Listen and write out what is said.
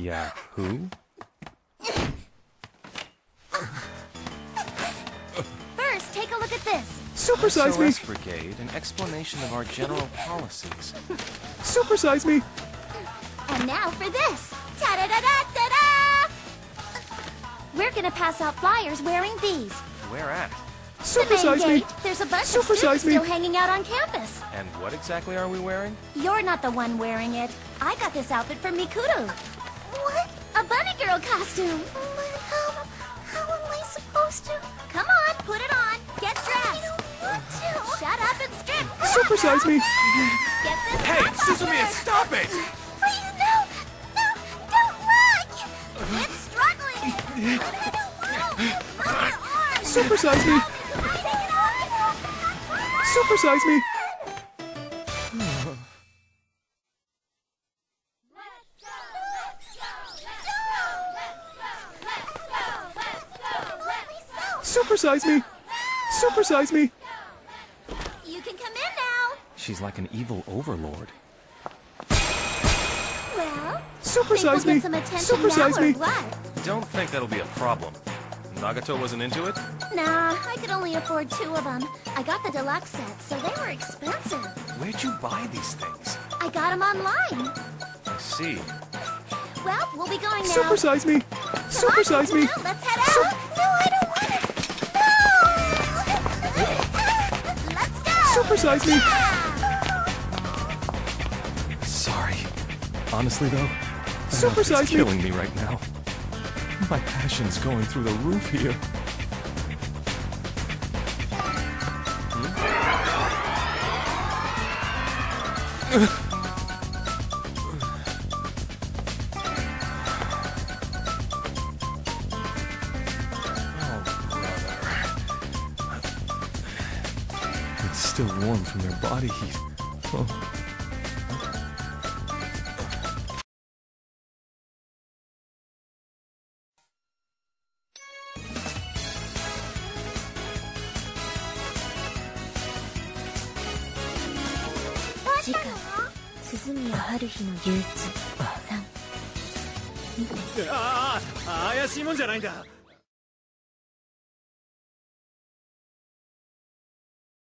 Yeah, who? First, take a look at this. Supersize me! Brigade, an explanation of our general policies. Supersize me! And now for this. Ta-da-da-da-da-da! We're gonna pass out flyers wearing these. Where at? The main me! gate. There's a bunch of Supersize students me. still hanging out on campus. And what exactly are we wearing? You're not the one wearing it. I got this outfit from Mikuru. What? A bunny costume. How, how am I supposed to? Come on, put it on. Get dressed. I don't want to. Shut up and strip. Supersize me! Get this Hey, top Suzumiya, stop it! Please, no! No! Don't run! It's struggling! I don't want to! Move your arms! Supersize me! Take it! Supersize me! Supersize me! Supersize me! You can come in now! She's like an evil overlord. Well, Supersize think we'll me! get some attention Supersize now or me! what? Don't think that'll be a problem. Nagato wasn't into it? Nah, I could only afford two of them. I got the deluxe set, so they were expensive. Where'd you buy these things? I got them online. I see. Well, we'll be going now. Supersize me! Supersize me! Well, let's head out. no, go. Supersize me! Yeah! Sorry. Honestly, though, it's me! killing me right now. My passion's going through the roof here. Oh, It's still warm from their body heat. Oh. 次回鈴宮春日の憂鬱3ああ怪しいもんじゃないんだ